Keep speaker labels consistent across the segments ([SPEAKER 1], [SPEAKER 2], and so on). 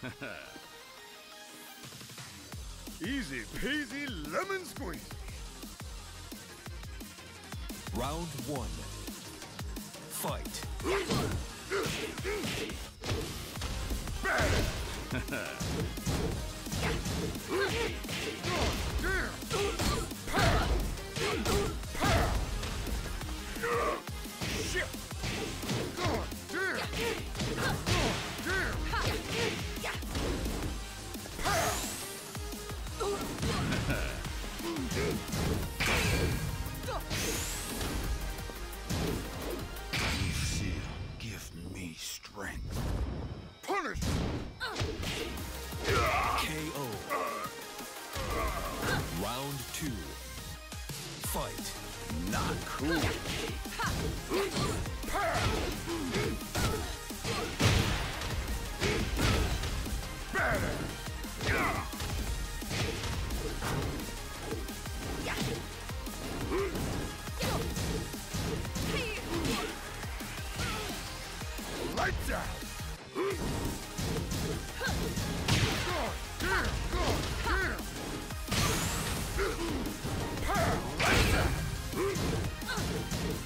[SPEAKER 1] Easy peasy lemon squeeze.
[SPEAKER 2] Round one. Fight. Fight.
[SPEAKER 3] Not cool.
[SPEAKER 1] Lights out.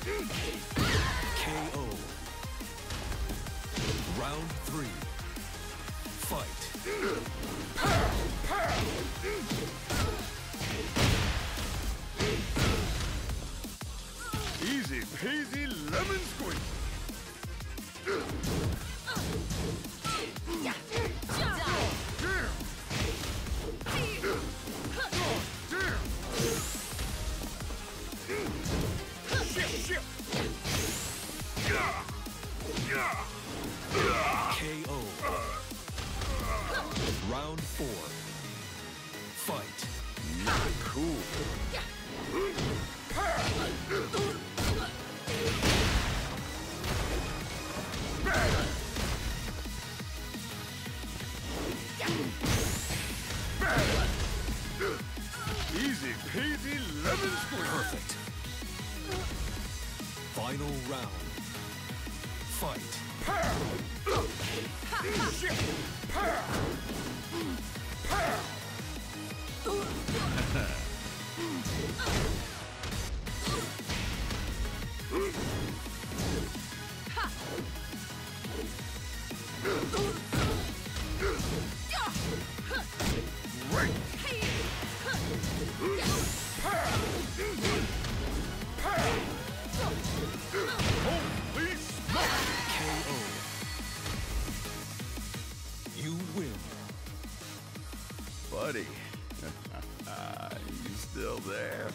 [SPEAKER 2] KO. Round three. Fight.
[SPEAKER 1] Easy peasy lemon squeeze.
[SPEAKER 2] KO. Round four. Fight.
[SPEAKER 3] Not cool.
[SPEAKER 2] Final round. Fight.
[SPEAKER 3] Buddy. you still there?